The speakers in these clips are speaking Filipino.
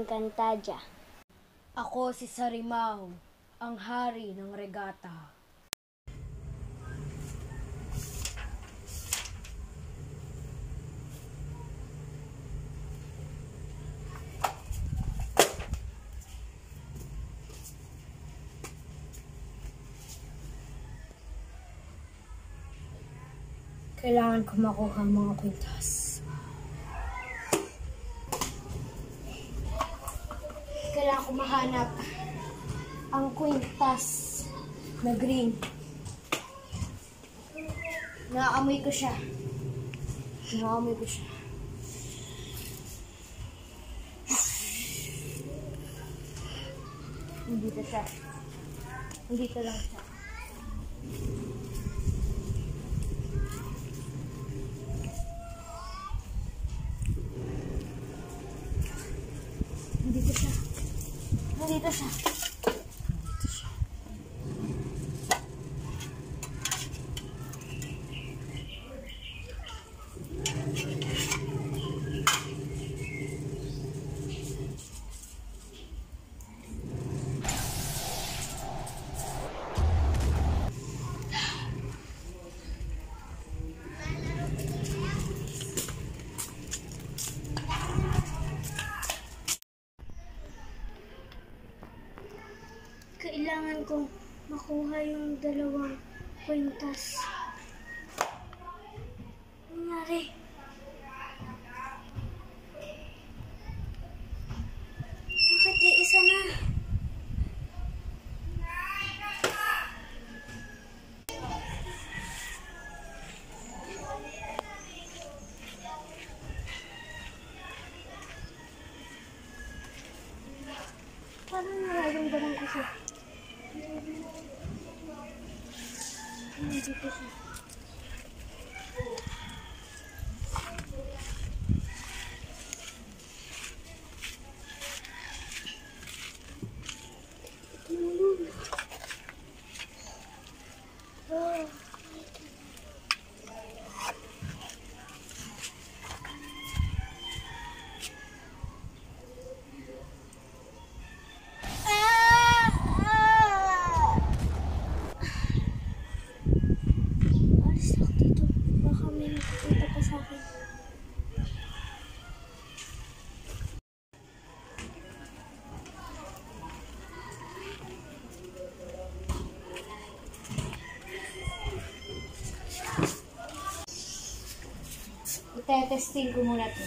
Encantadia. Ako si Sarimao, ang hari ng regata. Kailangan ko makuha mga kwintas. Mahanap ang kwintas na green. Naamoy ko siya. Naamoy ko siya. Nandito siya. Nandito lang siya. Itu? Kailangan makuha yung dalawang kwintas. Nangyari? Bakit yung isa na? Parang nararamdaman ko siya. Nandito siya. Tumulong. Oh. Alis ako dito. Baka may nakikita pa sa akin. Itetesting ko muna to.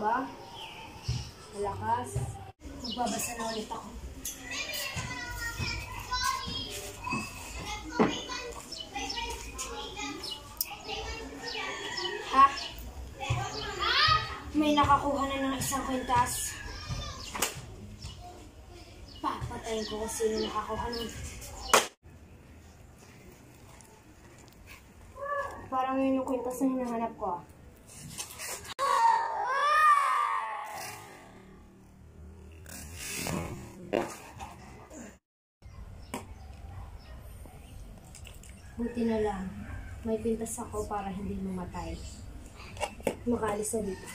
Ba? Malakas. Magbabasa na ulit ako. May nakakuha na ng isang kwintas. Papatayin ko kung sino nakakuha nun. Parang yun yung kwintas na hinahanap ko ah. Buti na lang. May pintas ako para hindi mamatay. Makalis na dito.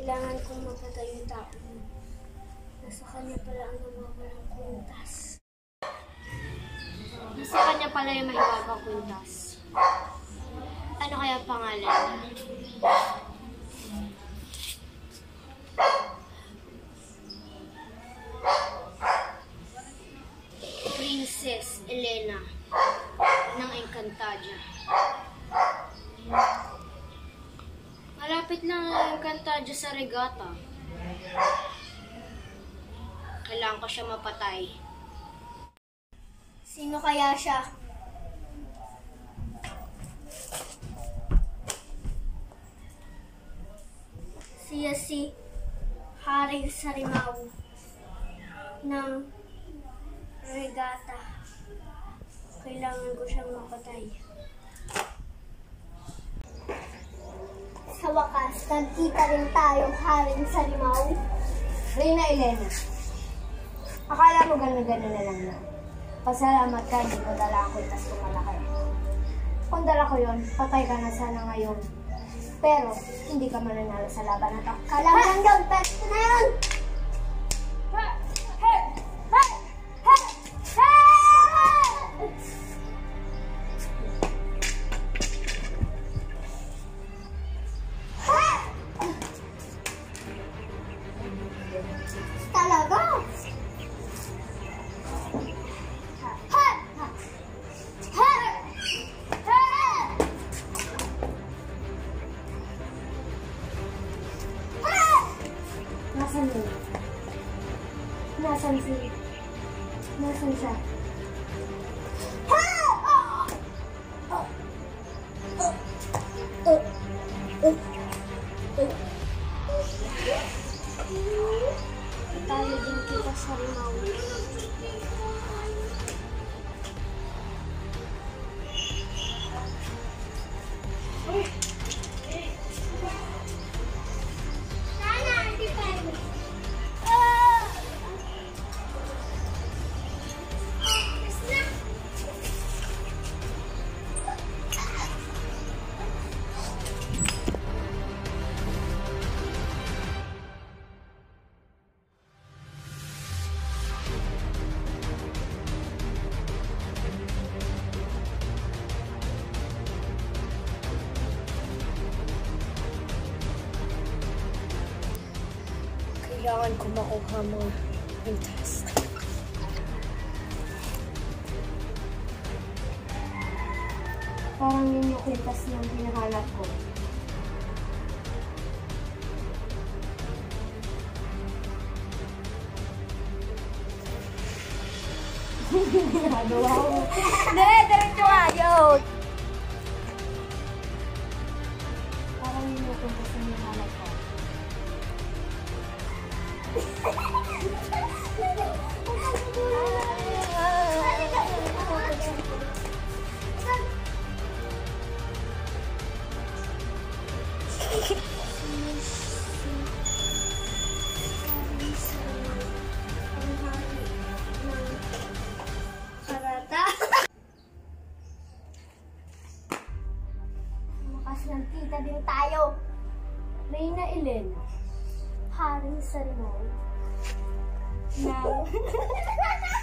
Kailangan kong mapatay yung tao. Nasa kanya pala ang nawawalang kwintas. Nasa kanya pala yung mahibabang kwintas. Ano kaya pangalan? Princess Elena ng Encantadia. Malapit lang ang Encantadia sa regata. Kailangan ko siya mapatay. Sino kaya siya? Siya si Haring Sarimaw ng regata. Kailangan ko siyang mapatay. Sa wakas, nagkita rin tayo haring sa limaw. Reyna Elena, akala mo gano'n-gano'n na lang na. Pasalamat ka, hindi ko dala ang kwintas kung malaki. Kung dala ko yon, patay ka na sana ngayon. Pero, hindi ka mananalo sa laban na to. Kalang lang daw, pwesto na yan! Tayo Kailangan ko makuha mo yung task. Parang yun yung kwintas ng hinahanap ko. Ginagawa ko. Hindi, diretso nga, yun! Parang yun yung kwintas ng hinahanap ko. Reyna Elena. Haring sa limaw. Now,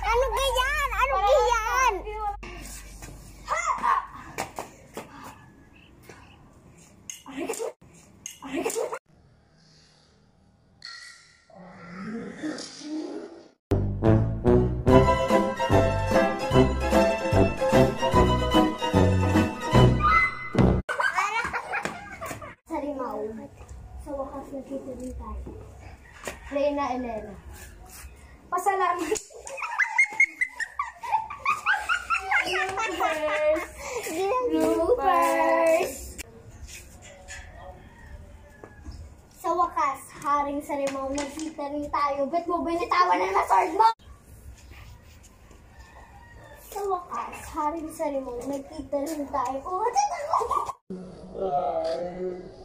Reyna Elena. Pasalamat. Bloopers! Sa wakas, haring sa limaw, nagkita rin tayo. Ba't mo binitawan na sword mo? Sa wakas, haring sa limaw, nagkita rin tayo. Oh,